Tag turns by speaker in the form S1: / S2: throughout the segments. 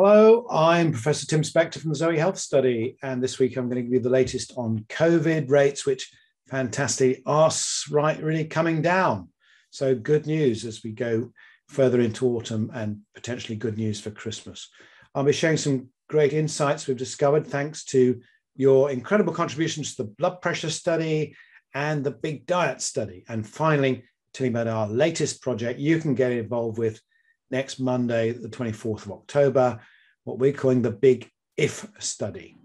S1: Hello, I'm Professor Tim Spector from the Zoe Health Study, and this week I'm going to give you the latest on COVID rates, which fantastic are right really coming down. So good news as we go further into autumn and potentially good news for Christmas. I'll be sharing some great insights we've discovered thanks to your incredible contributions to the blood pressure study and the big diet study. And finally, telling about our latest project you can get involved with next Monday, the 24th of October, what we're calling the Big If study.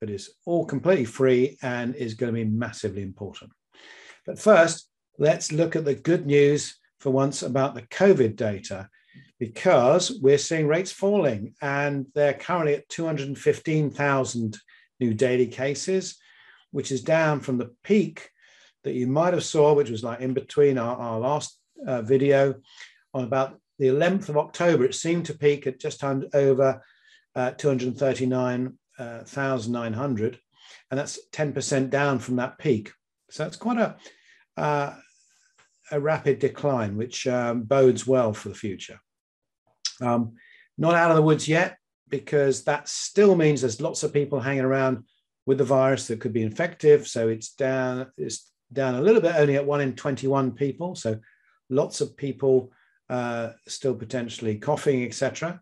S1: But it's all completely free and is going to be massively important. But first, let's look at the good news for once about the COVID data, because we're seeing rates falling and they're currently at 215,000 new daily cases, which is down from the peak that you might have saw, which was like in between our, our last uh, video on about the 11th of October, it seemed to peak at just over uh, 239,900, uh, and that's 10% down from that peak. So it's quite a, uh, a rapid decline, which um, bodes well for the future. Um, not out of the woods yet, because that still means there's lots of people hanging around with the virus that could be infective. So it's down, it's down a little bit, only at one in 21 people. So lots of people uh, still potentially coughing, etc.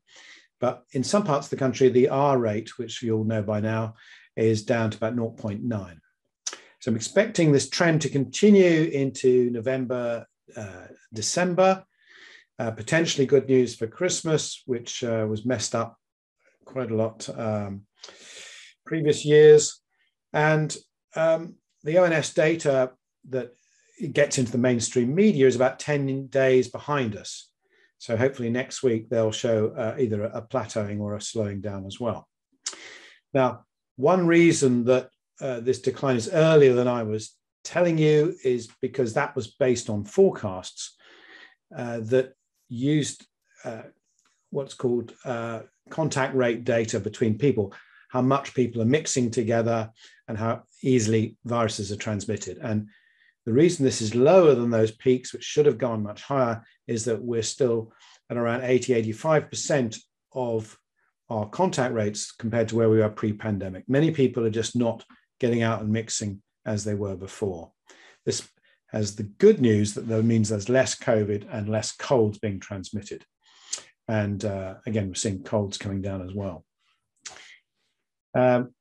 S1: But in some parts of the country, the R rate, which you all know by now, is down to about 0.9. So I'm expecting this trend to continue into November, uh, December. Uh, potentially good news for Christmas, which uh, was messed up quite a lot um, previous years. And um, the ONS data that gets into the mainstream media is about 10 days behind us. So hopefully next week they'll show uh, either a plateauing or a slowing down as well. Now, one reason that uh, this decline is earlier than I was telling you is because that was based on forecasts uh, that used uh, what's called uh, contact rate data between people, how much people are mixing together and how easily viruses are transmitted. And the reason this is lower than those peaks, which should have gone much higher, is that we're still at around 80, 85% of our contact rates compared to where we were pre pandemic. Many people are just not getting out and mixing as they were before. This has the good news that that means there's less COVID and less colds being transmitted. And uh, again, we're seeing colds coming down as well. Um,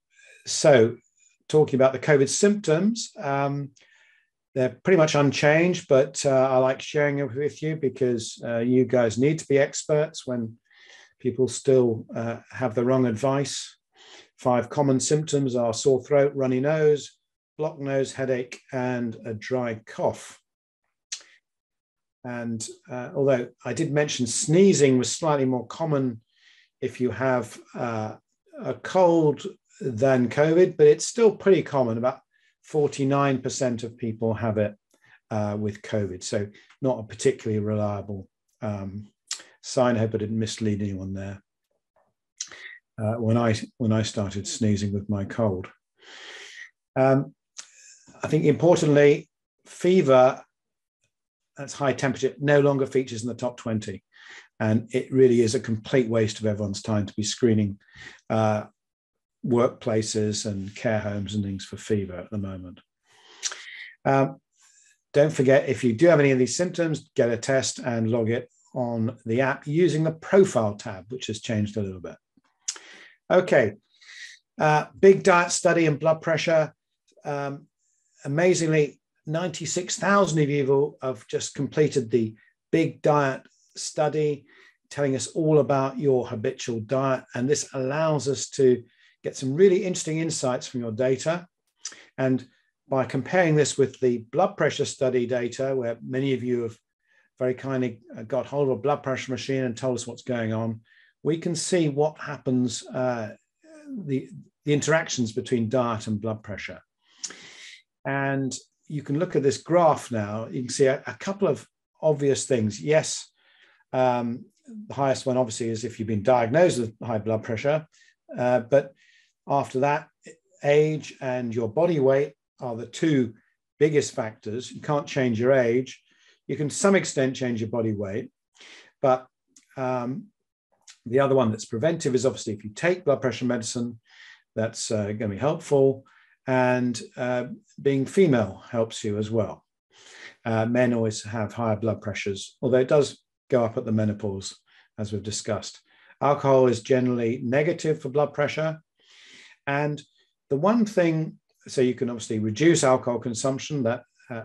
S1: so, talking about the COVID symptoms, um, they're pretty much unchanged, but uh, I like sharing it with you because uh, you guys need to be experts when people still uh, have the wrong advice. Five common symptoms are sore throat, runny nose, blocked nose, headache, and a dry cough. And uh, although I did mention sneezing was slightly more common if you have uh, a cold than COVID, but it's still pretty common. About 49% of people have it uh, with COVID. So not a particularly reliable um, sign. I hope I didn't mislead anyone there. Uh, when I when I started sneezing with my cold, um, I think importantly, fever that's high temperature no longer features in the top 20. And it really is a complete waste of everyone's time to be screening uh, workplaces and care homes and things for fever at the moment. Um, don't forget, if you do have any of these symptoms, get a test and log it on the app using the profile tab, which has changed a little bit. Okay, uh, big diet study and blood pressure. Um, amazingly, 96,000 of you have just completed the big diet study, telling us all about your habitual diet. And this allows us to get some really interesting insights from your data. And by comparing this with the blood pressure study data, where many of you have very kindly got hold of a blood pressure machine and told us what's going on, we can see what happens, uh, the, the interactions between diet and blood pressure. And you can look at this graph now, you can see a, a couple of obvious things. Yes, um, the highest one obviously is if you've been diagnosed with high blood pressure, uh, but after that, age and your body weight are the two biggest factors. You can't change your age. You can to some extent change your body weight, but um, The other one that's preventive is obviously if you take blood pressure medicine, that's uh, going to be helpful. And uh, being female helps you as well. Uh, men always have higher blood pressures, although it does go up at the menopause, as we've discussed. Alcohol is generally negative for blood pressure. And the one thing, so you can obviously reduce alcohol consumption, That uh,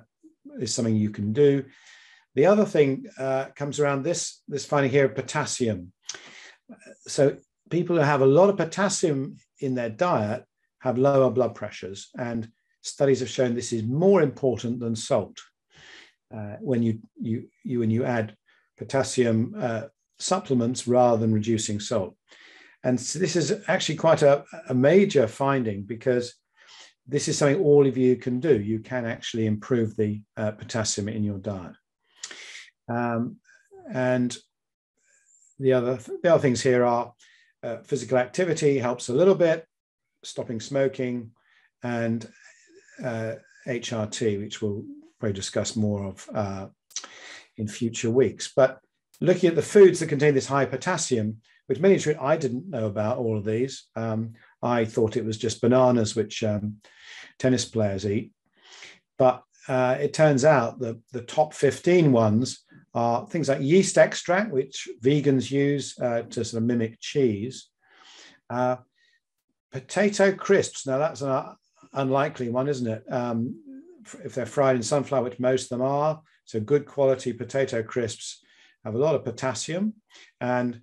S1: is something you can do. The other thing uh, comes around this, this finding here of potassium. So people who have a lot of potassium in their diet have lower blood pressures. And studies have shown this is more important than salt. Uh, when you, you, you, when you add potassium uh, supplements rather than reducing salt. And this is actually quite a, a major finding because this is something all of you can do. You can actually improve the uh, potassium in your diet. Um, and the other, the other things here are uh, physical activity helps a little bit, stopping smoking, and uh, HRT, which we'll probably discuss more of uh, in future weeks. But looking at the foods that contain this high potassium, which many I didn't know about all of these. Um, I thought it was just bananas, which um, tennis players eat. But uh, it turns out that the top 15 ones are things like yeast extract, which vegans use uh, to sort of mimic cheese. Uh, potato crisps. Now, that's an unlikely one, isn't it? Um, if they're fried in sunflower, which most of them are. So, good quality potato crisps have a lot of potassium. And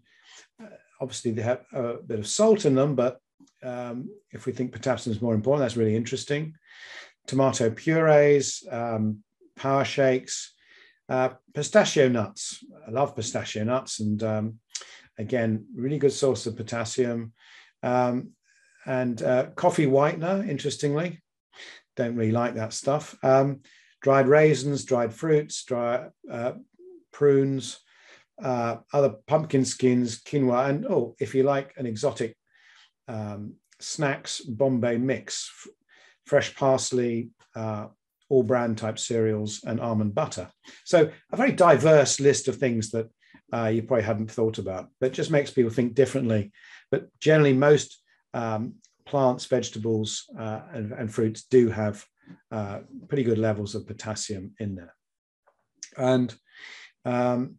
S1: obviously, they have a bit of salt in them, but um, if we think potassium is more important, that's really interesting. Tomato purees, um, power shakes, uh, pistachio nuts. I love pistachio nuts, and um, again, really good source of potassium. Um, and uh, coffee whitener, interestingly, don't really like that stuff. Um, dried raisins, dried fruits, dry uh, prunes, uh, other pumpkin skins, quinoa, and oh, if you like an exotic um, snacks, Bombay mix, fresh parsley, uh, All-Bran type cereals, and almond butter. So a very diverse list of things that uh, you probably hadn't thought about, but just makes people think differently. But generally, most um, plants, vegetables, uh, and, and, fruits do have uh, pretty good levels of potassium in there. And um,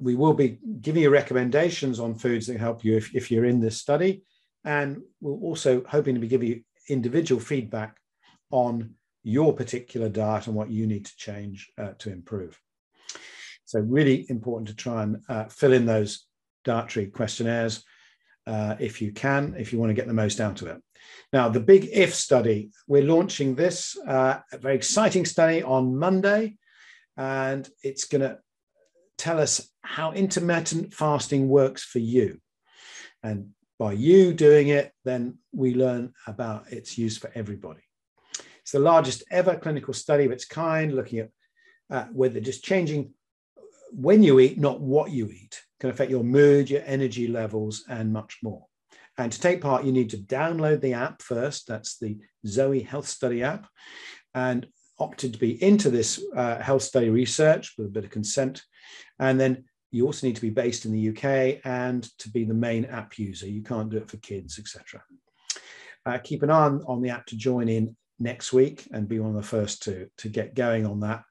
S1: we will be giving you recommendations on foods that help you if, if you're in this study. And we're also hoping to be giving you individual feedback on your particular diet and what you need to change uh, to improve. So really important to try and uh, fill in those dietary questionnaires uh, if you can, if you want to get the most out of it. Now, the Big If study, we're launching this, uh, a very exciting study on Monday, and it's going to tell us how intermittent fasting works for you. And by you doing it, then we learn about its use for everybody. It's the largest ever clinical study of its kind, looking at uh, whether just changing when you eat, not what you eat, can affect your mood, your energy levels, and much more. And to take part, you need to download the app first. That's the Zoe Health Study app. And opted to be into this uh, health study research with a bit of consent. And then you also need to be based in the UK and to be the main app user. You can't do it for kids, etc. Uh, keep an eye on, on the app to join in next week and be one of the first to, to get going on that.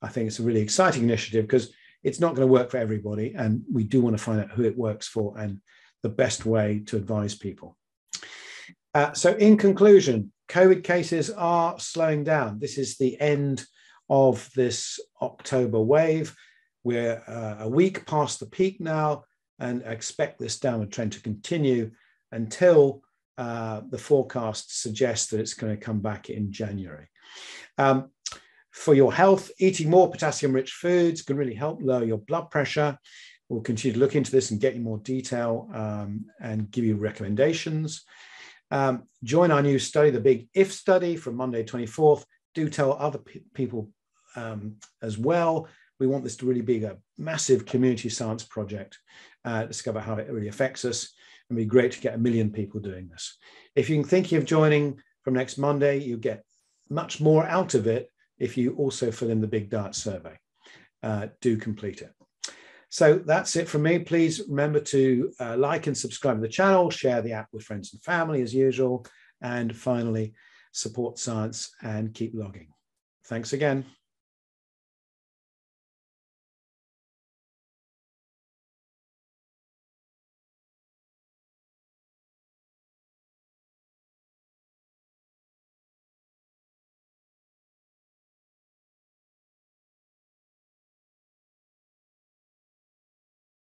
S1: I think it's a really exciting initiative because it's not going to work for everybody. And we do want to find out who it works for and the best way to advise people. Uh, so, in conclusion, COVID cases are slowing down. This is the end of this October wave. We're uh, a week past the peak now and expect this downward trend to continue until uh, the forecast suggests that it's going to come back in January. Um, for your health, eating more potassium rich foods can really help lower your blood pressure. We'll continue to look into this and get you more detail um, and give you recommendations. Um, join our new study, the Big If study from Monday 24th. Do tell other pe people um, as well. We want this to really be a massive community science project, uh, discover how it really affects us. And it'd be great to get a million people doing this. If you're thinking of joining from next Monday, you get much more out of it if you also fill in the Big Diet survey. Uh, do complete it. So that's it from me. Please remember to uh, like and subscribe to the channel, share the app with friends and family as usual, and finally, support science and keep logging. Thanks again.